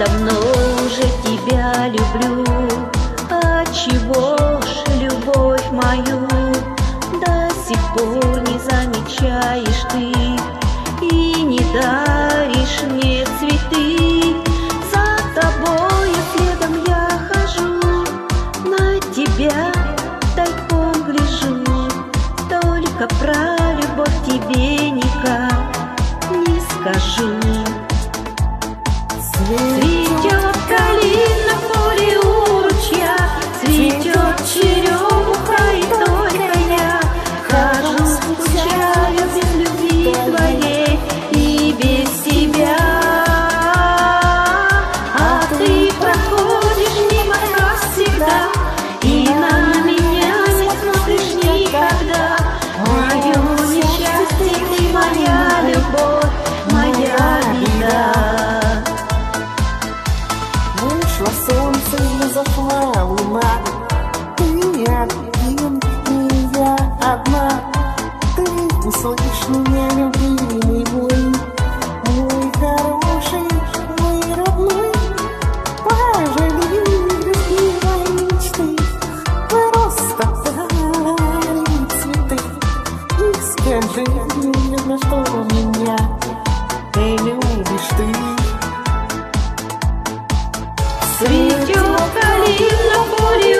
Давно уже тебя люблю, а чего ж любовь мою до сих пор не замечаешь ты и не даришь мне цветы. За тобой следом я хожу, на тебя тайком гляжу, только про любовь тебе никак не скажу. мечты. Цветет калина поле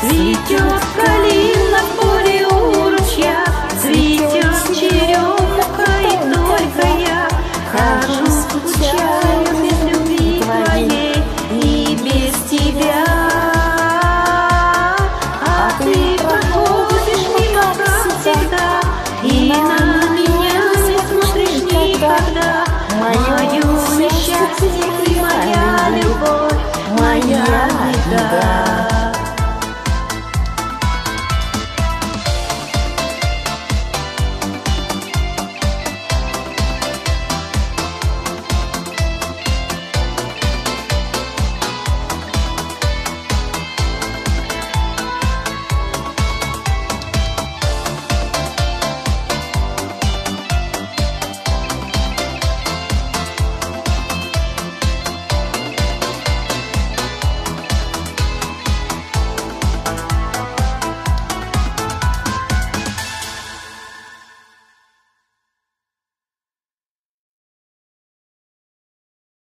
Цветет калина в поле у ручья, Цветет черемуха, и только я Хожу, скучаю без любви твоей И без тебя. А ты проходишь мимо, как всегда И на меня не смотришь никогда. Мое счастье, ты моя любовь, моя беда.